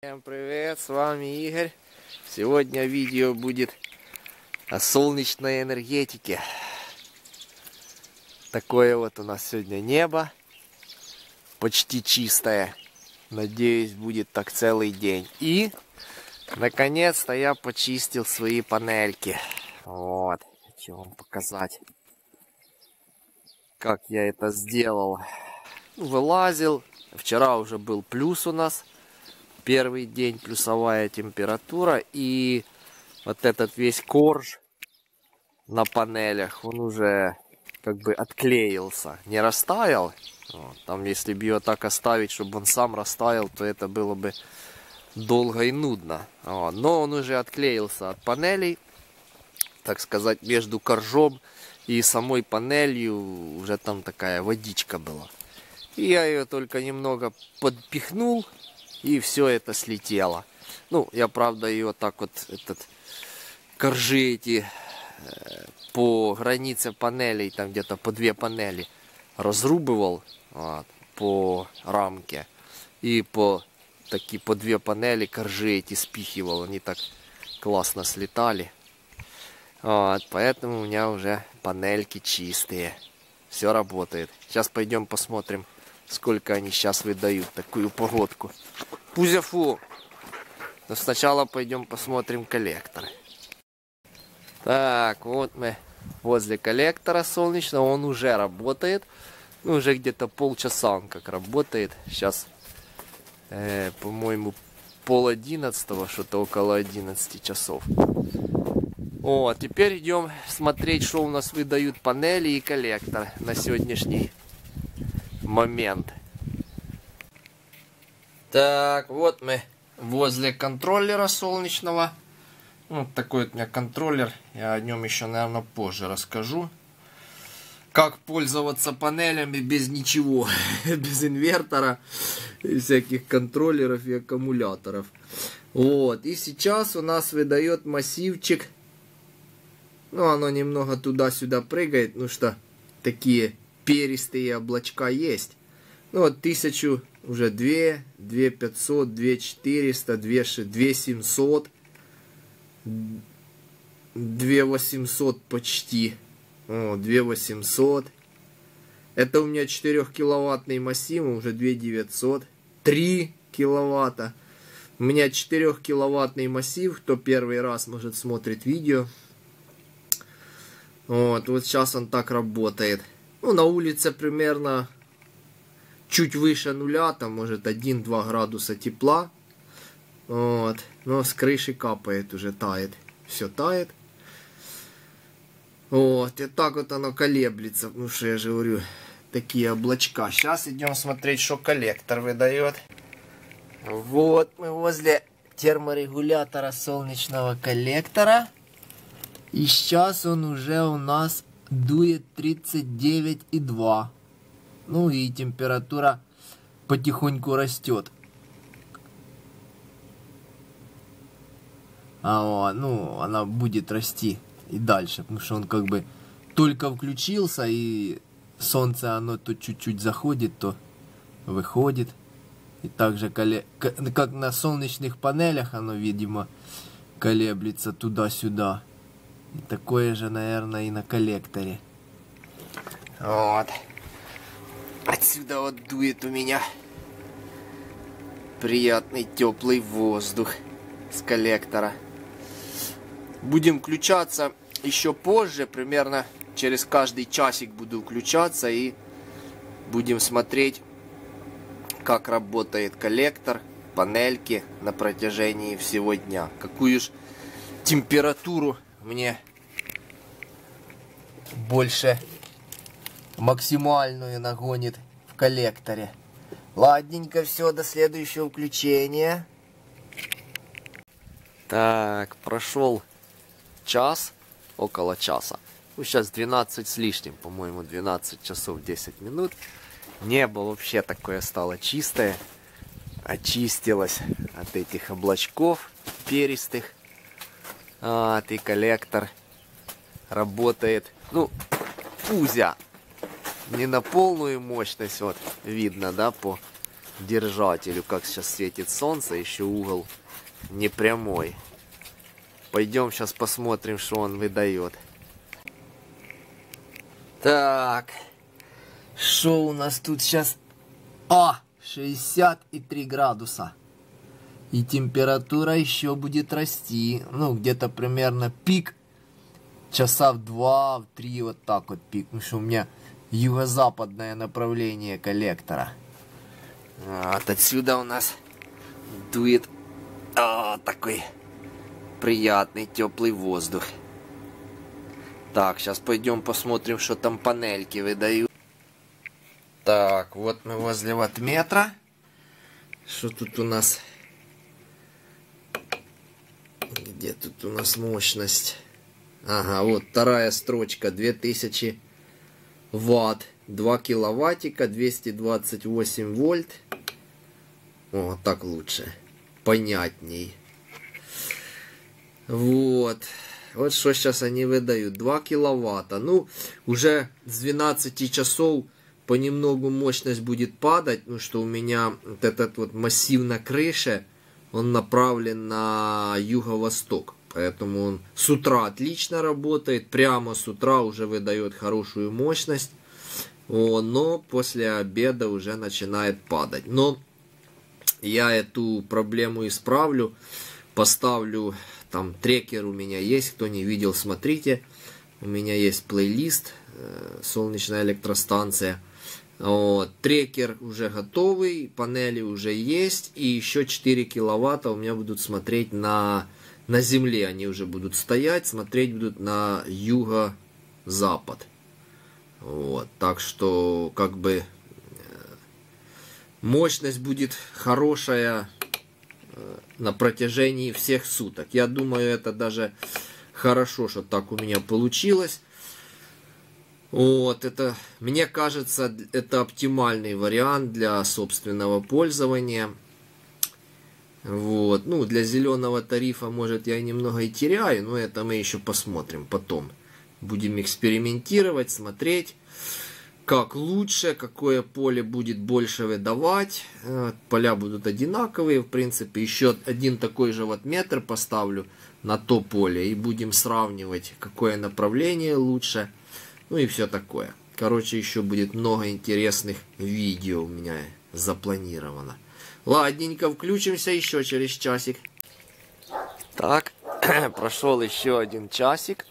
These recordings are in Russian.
Всем привет, с вами Игорь. Сегодня видео будет о солнечной энергетике. Такое вот у нас сегодня небо, почти чистое. Надеюсь, будет так целый день. И, наконец-то, я почистил свои панельки. Вот, хочу вам показать, как я это сделал. Вылазил, вчера уже был плюс у нас первый день плюсовая температура и вот этот весь корж на панелях он уже как бы отклеился не растаял вот. там если бы ее так оставить чтобы он сам растаял то это было бы долго и нудно вот. но он уже отклеился от панелей так сказать между коржом и самой панелью уже там такая водичка была и я ее только немного подпихнул и все это слетело. Ну, я, правда, ее так вот, этот, коржи эти э, по границе панелей, там где-то по две панели, разрубывал вот, по рамке. И по такие по две панели коржи эти спихивал. Они так классно слетали. Вот, поэтому у меня уже панельки чистые. Все работает. Сейчас пойдем посмотрим, сколько они сейчас выдают такую погодку. Пузяфу. Но сначала пойдем посмотрим коллекторы. Так, вот мы возле коллектора солнечного. Он уже работает. Ну, уже где-то полчаса он как работает. Сейчас, э, по-моему, пол одиннадцатого, что-то около 11 часов. О, теперь идем смотреть, что у нас выдают панели и коллектор на сегодняшний момент. Так, вот мы возле контроллера солнечного. Вот такой вот у меня контроллер. Я о нем еще, наверное, позже расскажу. Как пользоваться панелями без ничего. без инвертора, и всяких контроллеров и аккумуляторов. Вот. И сейчас у нас выдает массивчик. Ну, оно немного туда-сюда прыгает, ну что такие перистые облачка есть. Ну вот тысячу уже 2, 2 500, 2 400, 2, 2 700, 2 800 почти. О, 2 800. Это у меня 4 киловаттный массив, уже 2 900. 3 киловатта. У меня 4 киловаттный массив, кто первый раз, может, смотрит видео. Вот, вот сейчас он так работает. Ну, на улице примерно чуть выше нуля, там может 1-2 градуса тепла. Вот. Но с крыши капает, уже тает. Все тает. Вот. И так вот оно колеблется. Ну что я же говорю, такие облачка. Сейчас идем смотреть, что коллектор выдает. Вот мы возле терморегулятора солнечного коллектора. И сейчас он уже у нас дует 39,2. Ну и температура потихоньку растет. А, ну, она будет расти и дальше, потому что он как бы только включился, и солнце оно то чуть-чуть заходит, то выходит. И также, как на солнечных панелях, оно, видимо, колеблется туда-сюда. Такое же, наверное, и на коллекторе. Вот. Отсюда вот дует у меня приятный теплый воздух с коллектора. Будем включаться еще позже, примерно через каждый часик буду включаться и будем смотреть, как работает коллектор, панельки на протяжении всего дня. Какую же температуру мне больше максимальную нагонит в коллекторе. Ладненько, все, до следующего включения. Так, прошел час, около часа. Ну, сейчас 12 с лишним, по-моему, 12 часов 10 минут. Небо вообще такое стало чистое. Очистилось от этих облачков перистых. А, ты коллектор работает. Ну, фузя не на полную мощность, вот видно, да, по держателю, как сейчас светит солнце, еще угол не прямой. Пойдем сейчас посмотрим, что он выдает. Так, что у нас тут сейчас? А, 63 градуса. И температура еще будет расти. Ну, где-то примерно пик часа в два, в три, вот так вот пик. Потому что у меня юго-западное направление коллектора. Вот отсюда у нас дует о, такой приятный теплый воздух. Так, сейчас пойдем посмотрим, что там панельки выдают. Так, вот мы возле ваттметра. Что тут у нас? Где тут у нас мощность? Ага, вот вторая строчка 2000 ватт. 2 киловаттика, 228 вольт. О, так лучше. Понятней. Вот. Вот что сейчас они выдают. 2 киловатта. Ну, уже с 12 часов понемногу мощность будет падать. Ну, что у меня вот этот вот массив на крыше, он направлен на юго-восток. Поэтому он с утра отлично работает. Прямо с утра уже выдает хорошую мощность. О, но после обеда уже начинает падать. Но я эту проблему исправлю. Поставлю там трекер у меня есть, кто не видел, смотрите. У меня есть плейлист э, «Солнечная электростанция». Вот, трекер уже готовый, панели уже есть, и еще 4 киловатта у меня будут смотреть на, на земле, они уже будут стоять, смотреть будут на юго-запад. Вот, так что, как бы, э, мощность будет хорошая э, на протяжении всех суток. Я думаю, это даже хорошо, что так у меня получилось. Вот, это, мне кажется, это оптимальный вариант для собственного пользования. Вот, ну, для зеленого тарифа, может, я немного и теряю, но это мы еще посмотрим потом. Будем экспериментировать, смотреть как лучше, какое поле будет больше выдавать. Э, поля будут одинаковые, в принципе. Еще один такой же вот метр поставлю на то поле. И будем сравнивать, какое направление лучше. Ну и все такое. Короче, еще будет много интересных видео у меня запланировано. Ладненько, включимся еще через часик. Так, прошел еще один часик.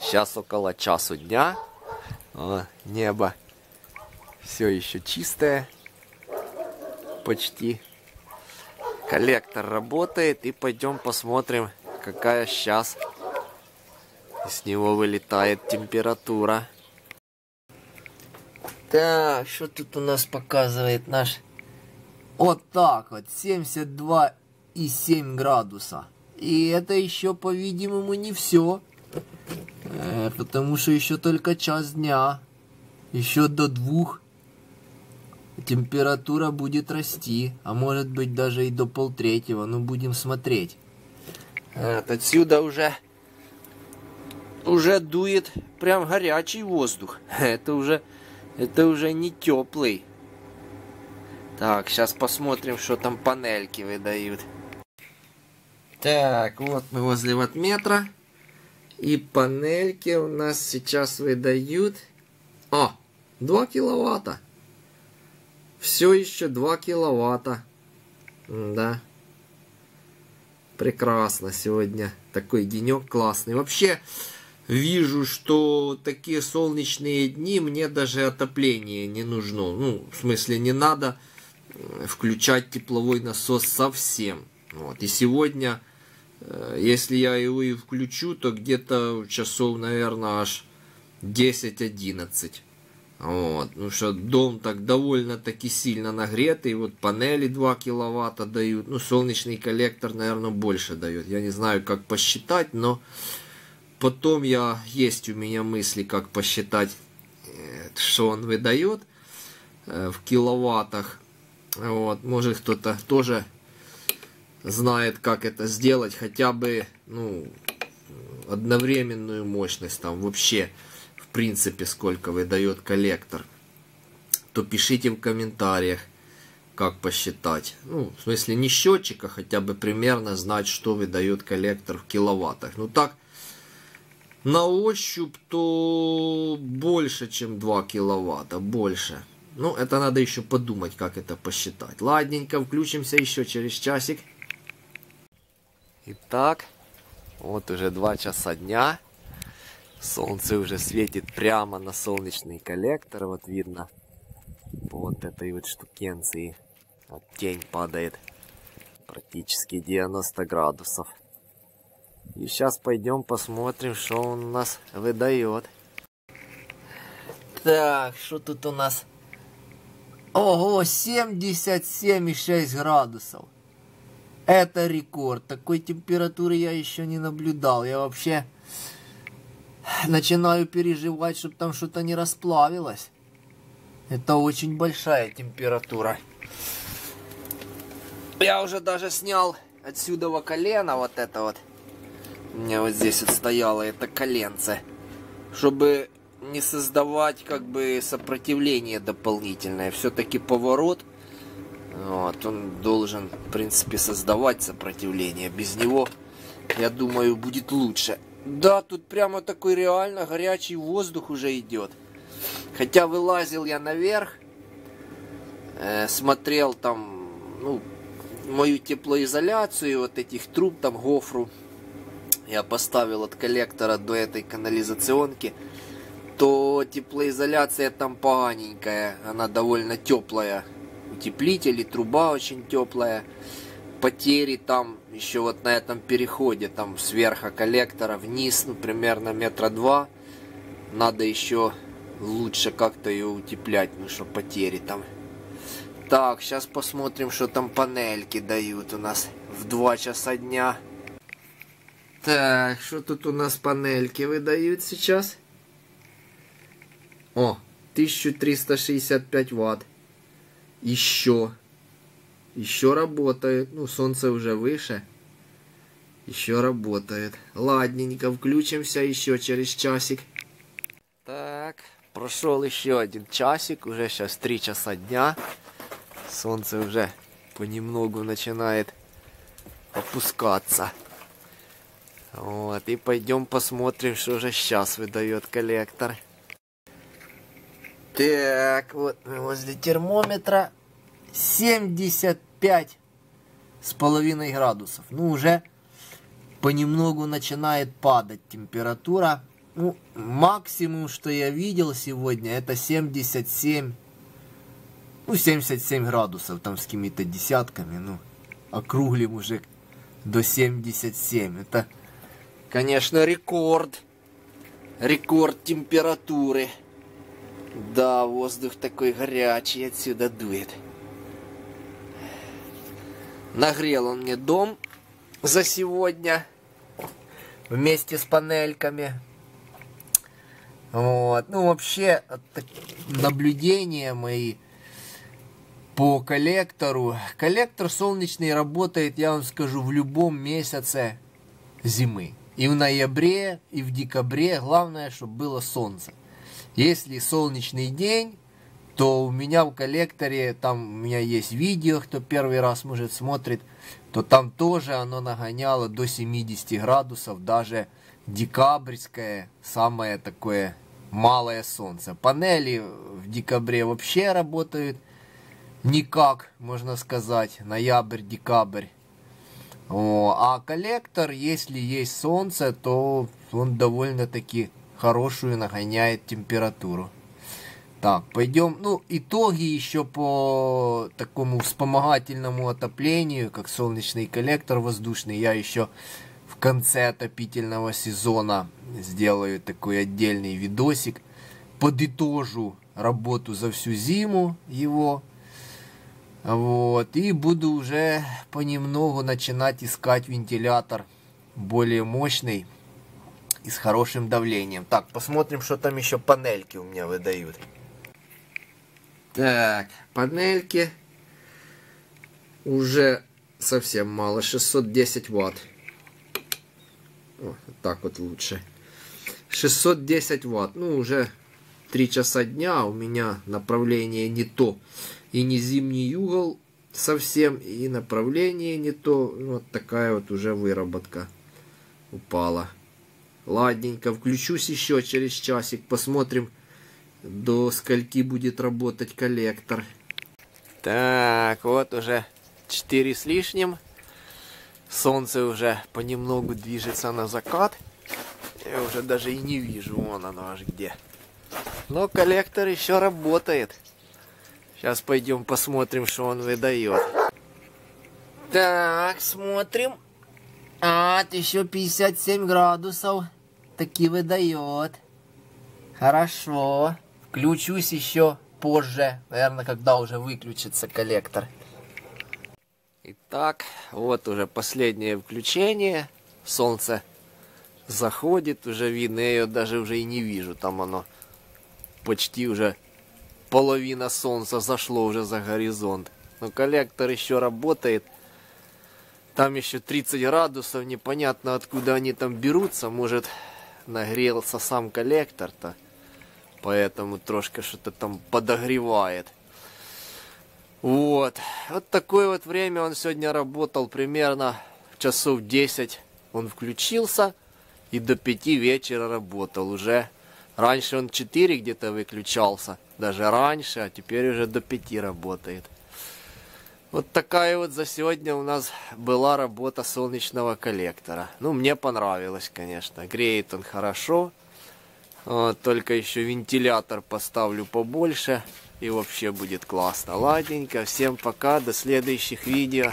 Сейчас около часу дня. О, небо все еще чистое. Почти. Коллектор работает. И пойдем посмотрим, какая сейчас с него вылетает температура. Так, что тут у нас показывает наш... Вот так вот, 72,7 градуса. И это еще, по-видимому, не все. Э, потому что еще только час дня. Еще до двух температура будет расти. А может быть даже и до полтретьего. Ну, будем смотреть. Вот, отсюда уже уже дует прям горячий воздух. Это уже, это уже не теплый. Так, сейчас посмотрим, что там панельки выдают. Так, вот мы возле ваттметра. И панельки у нас сейчас выдают... О, 2 киловатта. Все еще 2 киловатта. Да. Прекрасно сегодня. Такой денек классный. Вообще, вижу, что такие солнечные дни мне даже отопление не нужно. Ну, в смысле, не надо э, включать тепловой насос совсем. Вот. И сегодня Э, если я его и включу, то где-то часов, наверное, аж 10-11. Вот. Ну что дом так довольно-таки сильно нагретый. Вот панели 2 киловатта дают. Ну, солнечный коллектор, наверное, больше дает. Я не знаю, как посчитать, но потом я есть у меня мысли, как посчитать, э, что он выдает э, в киловаттах. Вот. Может, кто-то тоже знает, как это сделать, хотя бы, ну, одновременную мощность, там вообще, в принципе, сколько выдает коллектор, то пишите в комментариях. как посчитать. Ну, в смысле не счетчика, хотя бы примерно знать, что выдает коллектор в киловаттах. Ну так, на ощупь то больше, чем 2 киловатта, больше. Ну, это надо еще подумать, как это посчитать. Ладненько, включимся еще через часик. Итак, вот уже 2 часа дня. Солнце уже светит прямо на солнечный коллектор, вот видно. Вот этой вот штукенции. Вот тень падает практически 90 градусов. И сейчас пойдем посмотрим, что он у нас выдает. Так, что тут у нас? Ого, 77,6 градусов. Это рекорд. Такой температуры я еще не наблюдал. Я вообще начинаю переживать, чтобы там что-то не расплавилось. Это очень большая температура. Я уже даже снял отсюда колено вот это вот. У меня вот здесь вот стояло это коленце. Чтобы не создавать как бы сопротивление дополнительное. Все-таки поворот, вот, он должен, в принципе, создавать сопротивление. Без него, я думаю, будет лучше. Да, тут прямо такой реально горячий воздух уже идет. Хотя вылазил я наверх, э, смотрел там, ну, мою теплоизоляцию, вот этих труб, там, гофру. Я поставил от коллектора до этой канализационки. То теплоизоляция там поганенькая, она довольно теплая. Утеплитель и труба очень теплая. Потери там еще вот на этом переходе, там сверху коллектора вниз, ну, примерно метра два. Надо еще лучше как-то ее утеплять, ну что потери там. Так, сейчас посмотрим, что там панельки дают у нас в 2 часа дня. Так, что тут у нас панельки выдают сейчас? О, 1365 ватт. Еще. Еще работает. Ну, солнце уже выше. Еще работает. Ладненько, включимся еще через часик. Так, Прошел еще один часик, уже сейчас 3 часа дня. Солнце уже понемногу начинает опускаться. Вот, и пойдем посмотрим, что же сейчас выдает коллектор. Так, вот мы возле термометра 75 с половиной градусов. Ну, уже понемногу начинает падать температура. Ну, максимум, что я видел сегодня, это 77, ну, 77 градусов, там с какими-то десятками, ну, округлим уже до 77. Это, конечно, рекорд. Рекорд температуры. Да, воздух такой горячий отсюда дует. Нагрел он мне дом за сегодня вместе с панельками. Вот. Ну, вообще, наблюдения мои по коллектору. Коллектор солнечный работает, я вам скажу, в любом месяце зимы. И в ноябре, и в декабре. Главное, чтобы было солнце. Если солнечный день, то у меня в коллекторе, там у меня есть видео, кто первый раз, может, смотрит, то там тоже оно нагоняло до 70 градусов, даже декабрьское, самое такое малое солнце. Панели в декабре вообще работают никак, можно сказать, ноябрь-декабрь. А коллектор, если есть солнце, то он довольно-таки хорошую нагоняет температуру. Так, пойдем. Ну, итоги еще по такому вспомогательному отоплению, как солнечный коллектор воздушный, я еще в конце отопительного сезона сделаю такой отдельный видосик. Подытожу работу за всю зиму его. Вот. И буду уже понемногу начинать искать вентилятор более мощный и с хорошим давлением. Так, посмотрим, что там еще панельки у меня выдают. Так, панельки уже совсем мало, 610 ватт. О, так вот лучше. 610 ватт. Ну, уже 3 часа дня. У меня направление не то. И не зимний угол совсем и направление не то. Вот такая вот уже выработка упала. Ладненько, включусь еще через часик, посмотрим, до скольки будет работать коллектор. Так, вот уже 4 с лишним. Солнце уже понемногу движется на закат. Я уже даже и не вижу, вон оно аж где. Но коллектор еще работает. Сейчас пойдем посмотрим, что он выдает. Так, смотрим. А, еще 57 градусов. Таки выдает. Хорошо. Включусь еще позже. Наверное, когда уже выключится коллектор. Итак, вот уже последнее включение. Солнце заходит, уже видно, я ее даже уже и не вижу. Там оно почти уже половина солнца зашло уже за горизонт. Но коллектор еще работает. Там еще 30 градусов, непонятно откуда они там берутся. Может нагрелся сам коллектор-то. Поэтому трошки что-то там подогревает. Вот. Вот такое вот время он сегодня работал примерно часов 10. Он включился и до 5 вечера работал уже. Раньше он 4 где-то выключался, даже раньше, а теперь уже до 5 работает. Вот такая вот за сегодня у нас была работа солнечного коллектора. Ну, мне понравилось, конечно. Греет он хорошо. Вот, только еще вентилятор поставлю побольше. И вообще будет классно. Ладненько. Всем пока. До следующих видео.